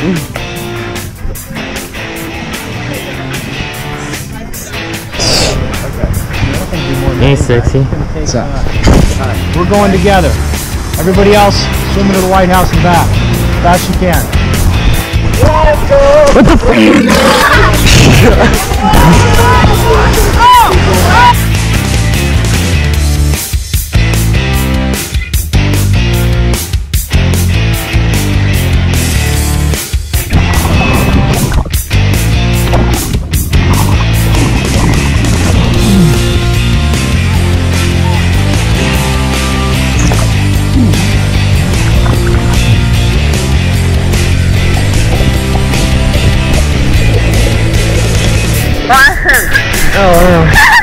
Ain't sexy. What's up? We're going together. Everybody else, swim into the White House and back. Fast you can. Oh.